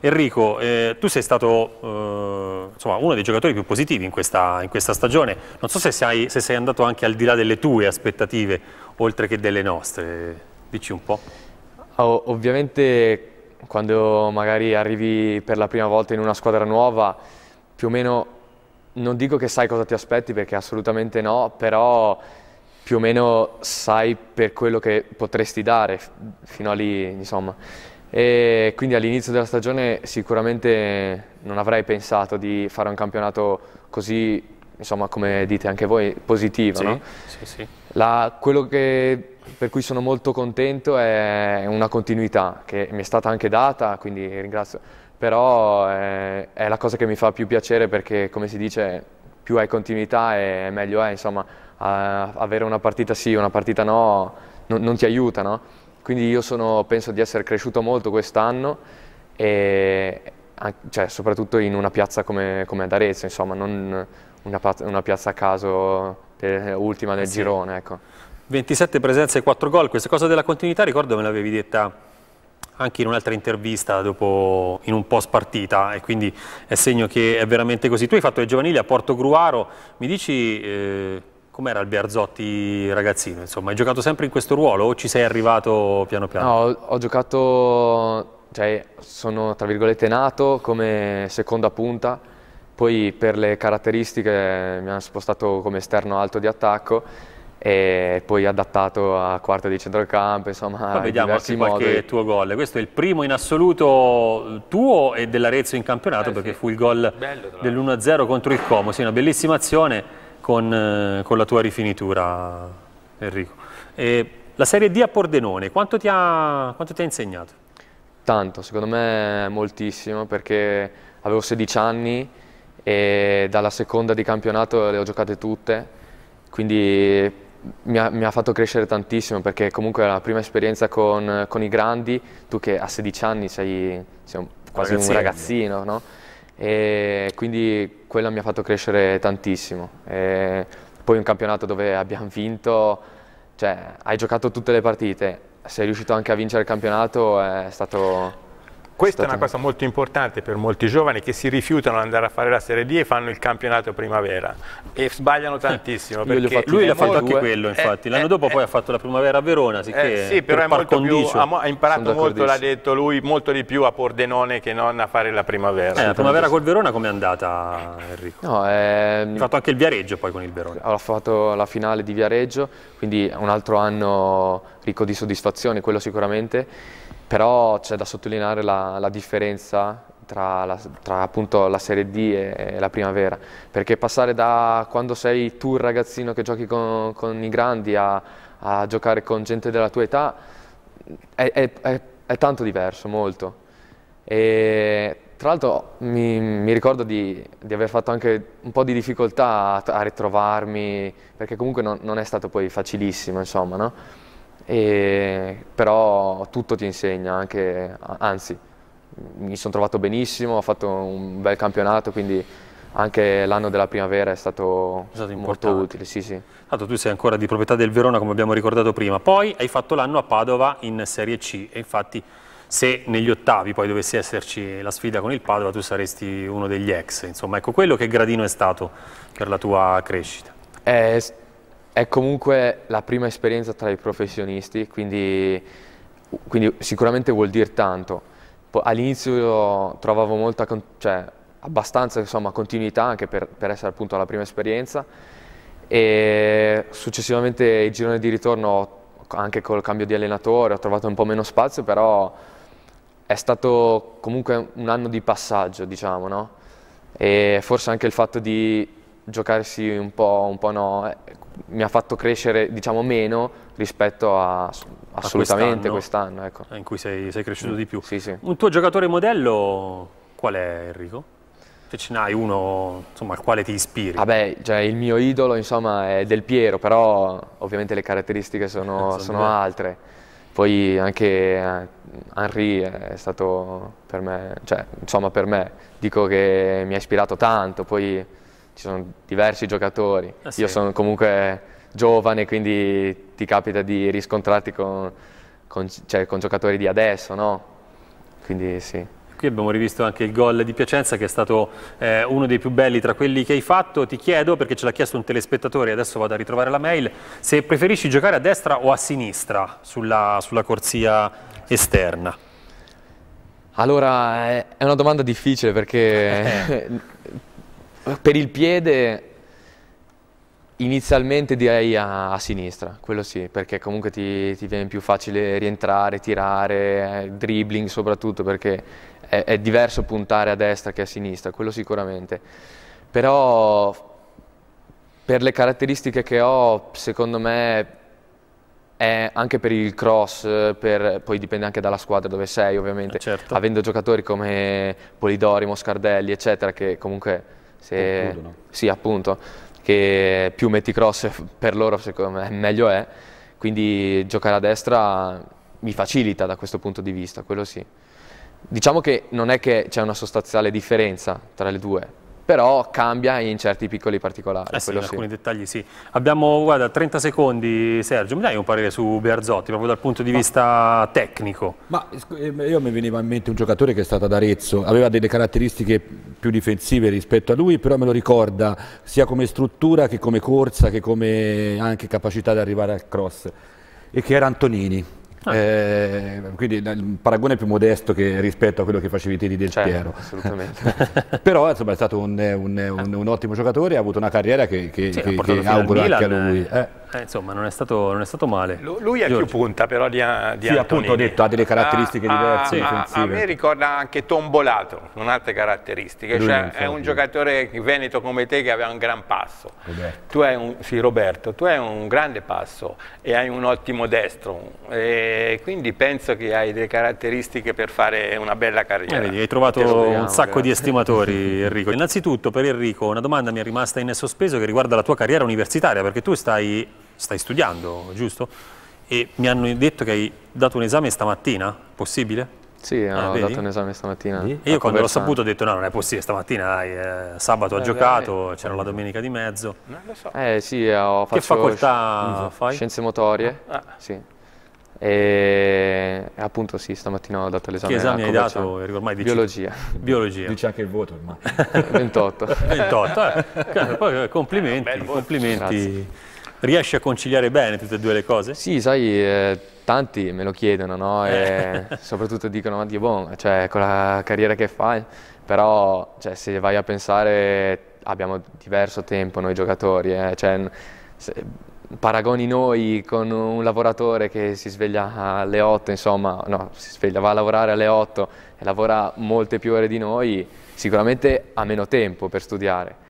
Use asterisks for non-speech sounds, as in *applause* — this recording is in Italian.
Enrico, eh, tu sei stato eh, insomma, uno dei giocatori più positivi in questa, in questa stagione, non so se sei, se sei, andato anche al di là delle tue aspettative, oltre che delle nostre, dici un po'. Oh, ovviamente quando magari arrivi per la prima volta in una squadra nuova, più o meno non dico che sai cosa ti aspetti perché assolutamente no, però più o meno sai per quello che potresti dare fino a lì, insomma. E quindi all'inizio della stagione sicuramente non avrei pensato di fare un campionato così, insomma, come dite anche voi, positivo. Sì, no? sì, sì. La, quello che, per cui sono molto contento è una continuità che mi è stata anche data, quindi ringrazio, però è, è la cosa che mi fa più piacere perché, come si dice, più hai continuità e meglio è, insomma, avere una partita sì, una partita no, non, non ti aiuta, no? Quindi io sono, penso di essere cresciuto molto quest'anno, cioè, soprattutto in una piazza come, come ad Arezzo, insomma, non una, una piazza a caso ultima nel eh sì. girone. Ecco. 27 presenze e 4 gol, questa cosa della continuità ricordo me l'avevi detta anche in un'altra intervista dopo, in un post partita e quindi è segno che è veramente così. Tu hai fatto le giovanili a Porto Gruaro, mi dici eh, Com'era il Bearzotti ragazzino? Insomma, hai giocato sempre in questo ruolo o ci sei arrivato piano piano? No, ho, ho giocato, cioè sono tra virgolette nato come seconda punta, poi per le caratteristiche mi hanno spostato come esterno alto di attacco e poi adattato a quarta di centrocampo, insomma, Poi vediamo anche qualche modi. tuo gol. Questo è il primo in assoluto tuo e dell'Arezzo in campionato eh, perché sì. fu il gol dell'1-0 contro il Como, sì, una bellissima azione con, eh, con la tua rifinitura, Enrico. E la Serie D a Pordenone, quanto ti, ha, quanto ti ha insegnato? Tanto, secondo me moltissimo, perché avevo 16 anni e dalla seconda di campionato le ho giocate tutte, quindi mi ha, mi ha, fatto crescere tantissimo perché comunque è la prima esperienza con, con i grandi, tu che a 16 anni sei, sei un, quasi Ragazzini. un ragazzino, no? E quindi quello mi ha fatto crescere tantissimo. E poi un campionato dove abbiamo vinto, cioè hai giocato tutte le partite, sei riuscito anche a vincere il campionato, è stato questa è una cosa molto importante per molti giovani che si rifiutano di andare a fare la Serie D e fanno il campionato primavera e sbagliano tantissimo. Perché lui l'ha fatto anche quello, infatti. L'anno eh, dopo eh, poi ha fatto la primavera a Verona, eh, sì, però per più, ha, imparato molto, l'ha detto lui, molto di più a Pordenone che non a fare la primavera. Eh, la primavera col Verona com'è andata, Enrico? No, ehm... Ha fatto anche il Viareggio poi con il Verona. Ho fatto la finale di Viareggio, quindi un altro anno ricco di soddisfazioni, quello sicuramente però c'è da sottolineare la, la differenza tra, la, tra la Serie D e, e, la primavera, perché passare da quando sei tu il ragazzino che giochi con, con i grandi a, a, giocare con gente della tua età è, è, è, è tanto diverso, molto. E, tra l'altro mi, mi, ricordo di, di, aver fatto anche un po' di difficoltà a, a ritrovarmi, perché comunque non, non, è stato poi facilissimo, insomma, no? E, però tutto ti insegna, anche, anzi mi sono trovato benissimo, ho fatto un bel campionato, quindi anche l'anno della primavera è stato, è stato molto utile. Sì, sì. Tanto tu sei ancora di proprietà del Verona come abbiamo ricordato prima, poi hai fatto l'anno a Padova in Serie C e infatti se negli ottavi poi dovesse esserci la sfida con il Padova tu saresti uno degli ex, insomma ecco quello che gradino è stato per la tua crescita. È è comunque la prima esperienza tra i professionisti, quindi, quindi sicuramente vuol dire tanto. All'inizio trovavo molta, cioè, abbastanza insomma, continuità anche per, per, essere appunto la prima esperienza e successivamente il girone di ritorno anche col cambio di allenatore ho trovato un po' meno spazio, però è stato comunque un anno di passaggio, diciamo, no? E forse anche il fatto di giocarsi un po', un po no, eh, mi ha fatto crescere diciamo meno rispetto a assolutamente quest'anno. Quest ecco. In cui sei, sei cresciuto mm. di più. Sì, sì. Un tuo giocatore modello qual è Enrico? Se ce n'hai uno insomma, al quale ti ispiri? Vabbè, cioè, il mio idolo insomma, è Del Piero, però ovviamente le caratteristiche sono, eh, sono altre. Poi anche eh, Henry è stato per me, cioè, insomma per me, dico che mi ha ispirato tanto, poi ci sono diversi giocatori. Ah, sì. Io sono comunque giovane, quindi ti capita di riscontrarti con, con, cioè, con giocatori di adesso, no? Quindi sì. Qui abbiamo rivisto anche il gol di Piacenza che è stato eh, uno dei più belli tra quelli che hai fatto. Ti chiedo, perché ce l'ha chiesto un telespettatore, adesso vado a ritrovare la mail, se preferisci giocare a destra o a sinistra sulla, sulla corsia esterna. Allora, è una domanda difficile perché *laughs* per il piede inizialmente direi a, a, sinistra, quello sì, perché comunque ti, ti, viene più facile rientrare, tirare, eh, dribbling soprattutto perché è, è, diverso puntare a destra che a sinistra, quello sicuramente. Però per le caratteristiche che ho, secondo me è anche per il cross, per, poi dipende anche dalla squadra dove sei ovviamente, eh certo. avendo giocatori come Polidori, Moscardelli eccetera che comunque se, sì appunto che più metti cross per loro secondo me meglio è, quindi giocare a destra mi facilita da questo punto di vista, quello sì. Diciamo che non è che c'è una sostanziale differenza tra le due, però cambia in certi piccoli particolari. Eh sì, in alcuni sì. dettagli sì. Abbiamo, guarda, 30 secondi, Sergio, mi dai un parere su Bearzotti, proprio dal punto di vista tecnico? Ma eh, io mi veniva in mente un giocatore che è stato ad Arezzo, aveva delle caratteristiche più difensive rispetto a lui, però me lo ricorda sia come struttura che come corsa, che come anche capacità di arrivare al cross, e che era Antonini. Ah. Eh, quindi un paragone più modesto che rispetto a quello che facevi te di Del certo, Piero. Assolutamente. *laughs* Però insomma, è stato un, un, un, un, ottimo giocatore, ha avuto una carriera che, che, sì, che, che auguro anche a lui. Eh. Eh, insomma, non è, stato, non è, stato, male. Lui è Giorgio. più punta però di, di sì, appunto ho detto, ha delle caratteristiche a, diverse. A, a, me ricorda anche Tombolato, con altre caratteristiche. Cioè, è un giocatore veneto come te che aveva un gran passo. Roberto. Tu hai un, sì, Roberto, tu hai un grande passo e hai un ottimo destro. E quindi penso che hai delle caratteristiche per fare una bella carriera. Eh, vedi, hai trovato un sacco di estimatori, *laughs* Enrico. Innanzitutto, per Enrico, una domanda mi è rimasta in sospeso che riguarda la tua carriera universitaria, perché tu stai stai studiando, giusto? E mi hanno detto che hai dato un esame stamattina, possibile? Sì, ah, ho dato un esame stamattina. E io quando l'ho saputo ho detto no, non è possibile, stamattina dai, eh, sabato eh, ha giocato, c'era la domenica di mezzo. Non lo so. Eh sì, ho fatto Che facoltà sci fai? Scienze motorie, ah. sì. E appunto sì, stamattina ho dato l'esame. Che esame hai dato? Ormai dici... Biologia. Biologia. Dice anche il voto ormai. *laughs* 28. 28, eh. *laughs* Poi, complimenti, complimenti. Grazie. Riesci a conciliare bene tutte e due le cose? Sì, sai, eh, tanti me lo chiedono, no? E eh. *laughs* soprattutto dicono, ma Dio, bon, cioè, con la carriera che fai, però cioè, se vai a pensare abbiamo diverso tempo noi giocatori, eh? cioè, paragoni noi con un lavoratore che si sveglia alle 8, insomma, no, si sveglia, va a lavorare alle 8 e lavora molte più ore di noi, sicuramente ha meno tempo per studiare.